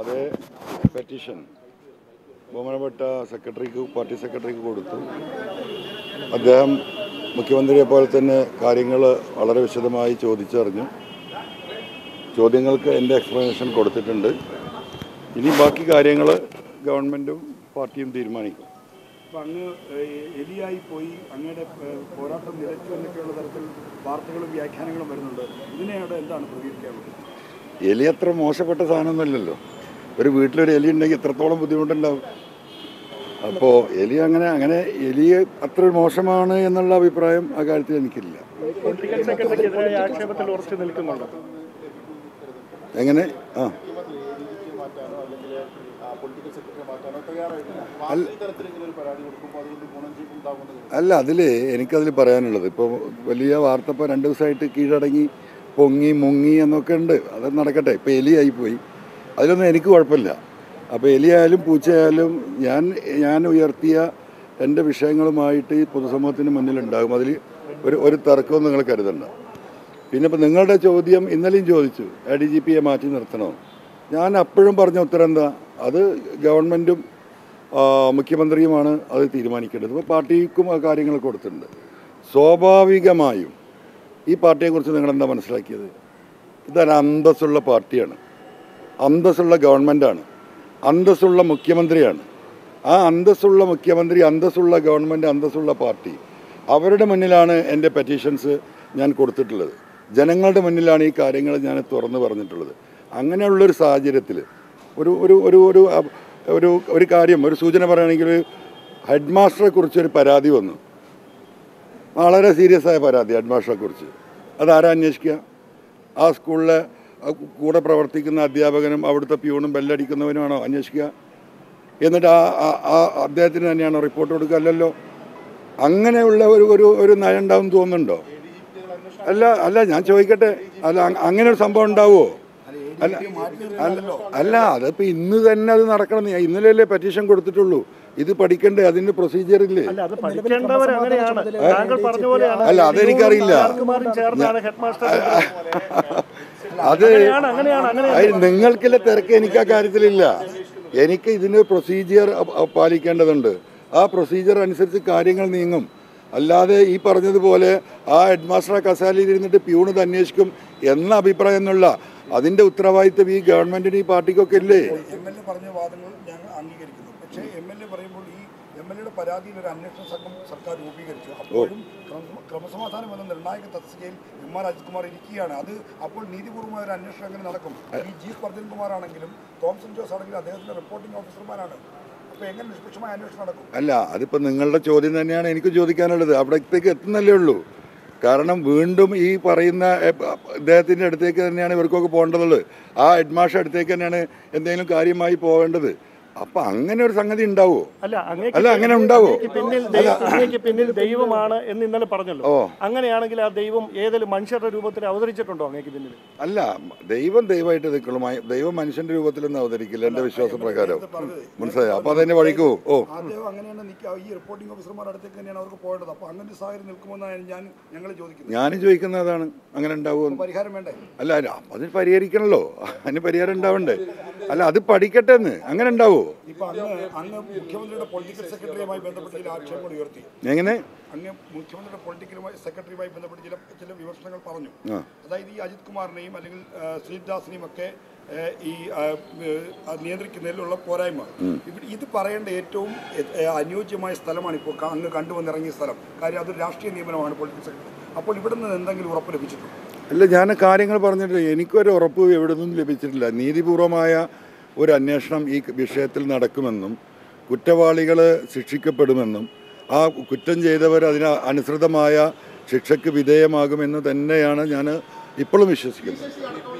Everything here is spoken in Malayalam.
അതേ പെറ്റീഷൻ ബഹുമാനപ്പെട്ട സെക്രട്ടറിക്ക് പാർട്ടി സെക്രട്ടറിക്ക് കൊടുത്തു. അദ്ദേഹം മുഖ്യമന്ത്രിയെ പോലെ തന്നെ കാര്യങ്ങൾ വളരെ വിശദമായി ചോദിച്ചറിഞ്ഞു. ചോദ്യങ്ങൾക്ക് എന്റെ എക്സ്പ്ലനേഷൻ കൊടുത്തിട്ടുണ്ട്. ഇനി ബാക്കി കാര്യങ്ങൾ ഗവൺമെന്റും പാർട്ടിയും തീരുമാനിക്കും. അപ്പൊ അങ്ങ് ഏഹ്, എലിയായി പോയി അങ്ങയുടെ പോരാട്ടം നിലച്ചു എന്നൊക്കെയുള്ള തരത്തിൽ വാർത്തകളും വ്യാഖ്യാനങ്ങളും വരുന്നുണ്ട്. എന്താണ് പ്രതികരിക്കാനുള്ളത്? എലി അത്ര മോശപ്പെട്ട സാധനമൊന്നുമല്ലല്ലോ. ഒരു വീട്ടിലൊരു എലി ഉണ്ടെങ്കിൽ എത്രത്തോളം ബുദ്ധിമുട്ടുണ്ടാവും അപ്പോൾ എലി അങ്ങനെ അങ്ങനെ എലി അത്ര മോശമാണ് എന്നുള്ള അഭിപ്രായം ആ കാര്യത്തിൽ എനിക്കില്ല. എങ്ങനെ? ആ. അല്ല. അതിൽ എനിക്കതിൽ പറയാനുള്ളത്. ഇപ്പോൾ വലിയ വാർത്ത ഇപ്പോൾ രണ്ട് ദിവസമായിട്ട് കീഴടങ്ങി പൊങ്ങി മുങ്ങി എന്നൊക്കെ ഉണ്ട്. അത് നടക്കട്ടെ. ഇപ്പോൾ എലിയായി പോയി. അതിലൊന്നും എനിക്ക് കുഴപ്പമില്ല. അപ്പോൾ എലിയായാലും പൂച്ചയായാലും ഞാൻ ഞാൻ ഉയർത്തിയ എന്റെ വിഷയങ്ങളുമായിട്ട് ഈ പൊതുസമൂഹത്തിന് മുന്നിലുണ്ടാകും. അതിൽ ഒരു ഒരു തർക്കവും നിങ്ങൾ കരുതണ്ട. പിന്നെ ഇപ്പം നിങ്ങളുടെ ചോദ്യം ഇന്നലെയും ചോദിച്ചു എ ഡി ജി പിയെ മാറ്റി നിർത്തണോ? ഞാൻ അപ്പോഴും പറഞ്ഞ ഉത്തരം എന്താ? അത് ഗവൺമെന്റും മുഖ്യമന്ത്രിയുമാണ് അത് തീരുമാനിക്കേണ്ടത്. ഇപ്പോൾ പാർട്ടിക്കും ആ കാര്യങ്ങൾ കൊടുത്തിട്ടുണ്ട്. സ്വാഭാവികമായും ഈ പാർട്ടിയെക്കുറിച്ച് നിങ്ങളെന്താ മനസ്സിലാക്കിയത്? ഇതൊരു അന്തസ്സുള്ള പാർട്ടിയാണ്. അന്തസ്സുള്ള ഗവൺമെന്റാണ് അന്തസ്സുള്ള മുഖ്യമന്ത്രിയാണ്. ആ അന്തസ്സുള്ള മുഖ്യമന്ത്രി അന്തസ്സുള്ള ഗവൺമെന്റ് അന്തസ്സുള്ള പാർട്ടി അവരുടെ മുന്നിലാണ് എന്റെ പെറ്റീഷൻസ് ഞാൻ കൊടുത്തിട്ടുള്ളത്. ജനങ്ങളുടെ മുന്നിലാണ് ഈ കാര്യങ്ങൾ ഞാൻ തുറന്നു പറഞ്ഞിട്ടുള്ളത്. അങ്ങനെയുള്ളൊരു സാഹചര്യത്തിൽ ഒരു ഒരു ഒരു ഒരു ഒരു ഒരു കാര്യം ഒരു സൂചന പറയുകയാണെങ്കിൽ ഹെഡ് മാസ്റ്ററെ കുറിച്ചൊരു പരാതി വന്നു. വളരെ സീരിയസ് ആയ പരാതി ഹെഡ് മാസ്റ്ററെ കുറിച്ച്. അതാരാ അന്വേഷിക്കുക? ആ സ്കൂളിലെ കൂടെ പ്രവർത്തിക്കുന്ന അധ്യാപകനും അവിടുത്തെ പ്യൂണും ബെല്ലടിക്കുന്നവനുമാണോ അന്വേഷിക്കുക? എന്നിട്ട് ആ ആ- അദ്ദേഹത്തിന് തന്നെയാണോ റിപ്പോർട്ട് കൊടുക്കുക? അല്ലല്ലോ. അങ്ങനെയുള്ള ഒരു ഒരു ഒരു നയം ഉണ്ടാവും തോന്നുന്നുണ്ടോ? അല്ല അല്ല ഞാൻ ചോദിക്കട്ടെ. അല്ല അങ്ങനെ ഒരു സംഭവം ഉണ്ടാവുമോ? അല്ല അല്ല അതിപ്പോൾ അതിപ്പോ ഇന്ന് തന്നെ അത് നടക്കണം. ഇന്നലെയല്ലേ പെറ്റീഷൻ കൊടുത്തിട്ടുള്ളൂ. ഇത് പഠിക്കണ്ടേ? അതിന്റെ പ്രൊസീജിയർ ഇല്ലേ? അല്ല അത് പഠിക്കേണ്ടവർ അങ്ങനെയാണ്. താങ്കൾ പറഞ്ഞ പോലെയാണ്. അല്ല, അതെനിക്കറിയില്ല. അത് നിങ്ങൾക്കുള്ള തിരക്ക് എനിക്ക് ആ കാര്യത്തിലില്ല. എനിക്ക് ഇതിന് പ്രൊസീജിയർ പാലിക്കേണ്ടതുണ്ട്. ആ പ്രൊസീജിയർ അനുസരിച്ച് കാര്യങ്ങൾ നീങ്ങും. അല്ലാതെ ഈ പറഞ്ഞതുപോലെ ആ ഹെഡ് മാസ്റ്റർ കസാലയിൽ ഇരുന്നിട്ട് പ്യൂണ് ഇത് അന്വേഷിക്കും എന്ന അഭിപ്രായം എന്നുള്ള അതിന്റെ ഉത്തരവാദിത്വം ഈ ഗവൺമെന്റിന് ഈ പാർട്ടിക്കൊക്കെ ഇല്ലേ? അംഗീകരിക്കുന്നു. പക്ഷേ എം എൽ എ പറയുമ്പോൾ ഈ എം എൽ എയുടെ പരാതിയിൽ ഒരു അന്വേഷണ സംഘം സർക്കാർ രൂപീകരിച്ചു. അപ്പോഴും ക്രമ- ക്രമസമാധാനം എന്ന നിർണായക തസ്തികയിൽ എം ആർ അജിത്കുമാർ ഇരിക്കുകയാണ്. അത് അപ്പോൾ നീതിപൂർവമായ ഒരു അന്വേഷണം എങ്ങനെ നടക്കും? ഈ ജി പർജൻ കുമാർ ആണെങ്കിലും തോംസൺ ജോസ് ആണെങ്കിലും അദ്ദേഹത്തിന്റെ റിപ്പോർട്ടിംഗ് ഓഫീസർമാരാണ് അല്ല അതിപ്പോൾ നിങ്ങളുടെ ചോദ്യം തന്നെയാണ് എനിക്ക് ചോദിക്കാനുള്ളത്. അവിടത്തേക്ക് എത്തുന്നല്ലേ ഉള്ളൂ. കാരണം വീണ്ടും ഈ പറയുന്ന അദ്ദേഹത്തിന്റെ ഇദ്ദേഹത്തിന്റെ അടുത്തേക്ക് തന്നെയാണ് ഇവർക്കൊക്കെ പോകേണ്ടതുള്ളത്. ആ ഹെഡ് മാഷ അടുത്തേക്ക് തന്നെയാണ് എന്തെങ്കിലും കാര്യമായി പോകേണ്ടത്. അപ്പം അങ്ങനെ ഒരു സംഗതി ഉണ്ടാവോ? അല്ല അല്ല, അങ്ങനെ ഉണ്ടാവോ? പിന്നിൽ പിന്നിൽ ദൈവമാണ് എന്ന് ഇന്നലെ പറഞ്ഞല്ലോ. ഓ. അങ്ങനെയാണെങ്കിൽ ആ ദൈവം ഏതെങ്കിലും മനുഷ്യരുടെ രൂപത്തിൽ അവതരിച്ചിട്ടുണ്ടോ അങ്ങേക്ക് പിന്നിൽ? അല്ല ദൈവം ദൈവമായിട്ട് നിൽക്കുള്ളൂ ദൈവം രൂപത്തിൽ രൂപത്തിലൊന്നും അവതരിക്കില്ല എന്റെ വിശ്വാസ പ്രകാരം. മനസ്സിലായോ? അപ്പോൾ അതെന്നെ വഴിക്കോ? ഓ. ഈ റിപ്പോർട്ടിംഗ് ഓഫീസർമാരുടെ അടുത്തേക്ക് തന്നെയാണ് അവർക്ക് പോകേണ്ടത്. അപ്പോൾ അങ്ങനെ സാഹചര്യം നിൽക്കുമെന്നാണ് ഞാൻ ഞങ്ങൾ ചോദിക്കുന്നത്. ഞാൻ ചോദിക്കുന്നത് അതാണ്. അങ്ങനെ ഉണ്ടാവുമോ പരിഹാരം വേണ്ടേ? അല്ല അല്ല, അതിന് പരിഹരിക്കണല്ലോ. അതിന് പരിഹാരം ഉണ്ടാവണ്ടേ? അല്ല അത് പഠിക്കട്ടെ എന്ന്. അങ്ങനെ ഉണ്ടാവോ? ഇപ്പൊ അങ്ങ് അങ്ങ് മുഖ്യമന്ത്രിയുടെ പൊളിറ്റിക്കൽ സെക്രട്ടറിയുമായി ബന്ധപ്പെട്ട് ചില ആക്ഷേപങ്ങൾ ഉയർത്തി. എങ്ങനെ? അങ്ങ് മുഖ്യമന്ത്രിയുടെ പൊളിറ്റിക്കലുമായി സെക്രട്ടറിയുമായി ബന്ധപ്പെട്ട് ചില ചില വിമർശനങ്ങൾ പറഞ്ഞു. അതായത് ഈ അജിത് കുമാറിനെയും അല്ലെങ്കിൽ ശ്രീദാസിനെയും ഒക്കെ ഈ നിയന്ത്രിക്കുന്നതിലുള്ള പോരായ്മ. ഇവിടെ ഇത് പറയേണ്ട ഏറ്റവും അനുയോജ്യമായ സ്ഥലമാണ് ഇപ്പോൾ അങ്ങ് കണ്ടുവന്നിറങ്ങിയ സ്ഥലം. കാര്യം അതൊരു രാഷ്ട്രീയ നിയമനമാണ് പൊളിറ്റിക്കൽ സെക്രട്ടറി അപ്പോൾ ഇവിടെ നിന്ന് എന്തെങ്കിലും ഉറപ്പ് ലഭിച്ചിട്ടുണ്ടോ? അല്ല ഞാൻ കാര്യങ്ങൾ പറഞ്ഞിട്ട് എനിക്കൊരു ഉറപ്പ് എവിടെ നിന്നും ലഭിച്ചിട്ടില്ല. നീതിപൂർവമായ ഒരു അന്വേഷണം ഈ വിഷയത്തിൽ നടക്കുമെന്നും കുറ്റവാളികൾ ശിക്ഷിക്കപ്പെടുമെന്നും ആ കുറ്റം ചെയ്തവർ അതിന് അനുസൃതമായ ശിക്ഷയ്ക്ക് വിധേയമാകുമെന്ന് തന്നെയാണ് ഞാൻ ഇപ്പോഴും വിശ്വസിക്കുന്നത്.